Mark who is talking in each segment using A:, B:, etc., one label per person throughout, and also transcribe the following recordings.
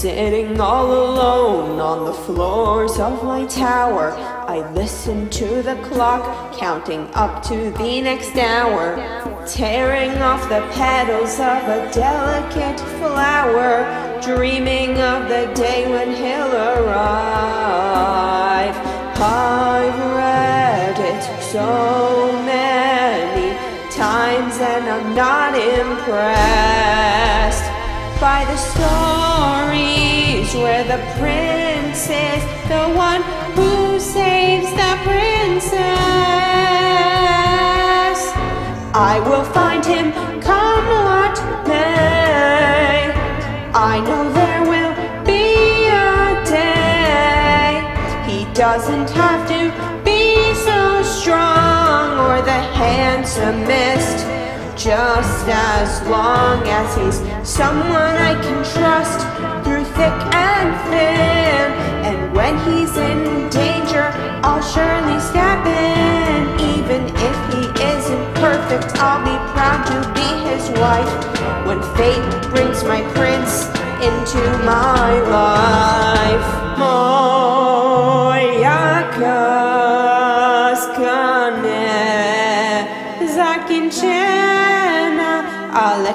A: Sitting all alone on the floors of my tower, I listen to the clock counting up to the next hour, tearing off the petals of a delicate flower, dreaming of the day when he'll arrive. I've read it so many times and I'm not impressed by the stories where the princess, the one who saves the princess. I will find him come what may. I know there will be a day. He doesn't have to be so strong or the handsomest just as long as he's someone I can trust thick and thin. And when he's in danger, I'll surely step in. Even if he isn't perfect, I'll be proud to be his wife. When fate brings my prince into my life. Moja kaskane zakinczena, ale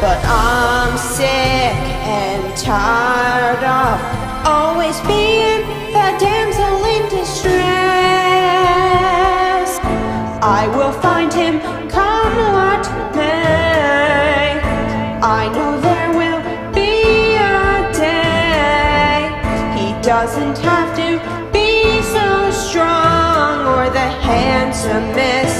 A: But I'm sick and tired of always being the damsel in distress. I will find him come what may. I know there will be a day. He doesn't have to be so strong or the handsomest.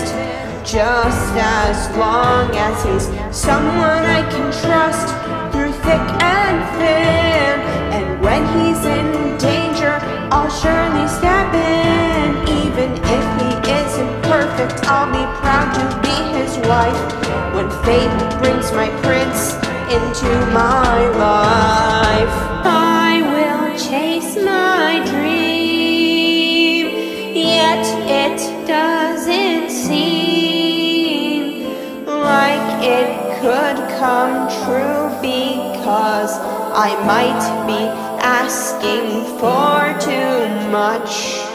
A: Just as long as he's someone I can trust through thick and thin. And when he's in danger, I'll surely step in. Even if he isn't perfect, I'll be proud to be his wife. When fate brings my prince into my life, I will chase my dream. Yet it doesn't it could come true because I might be asking for too much.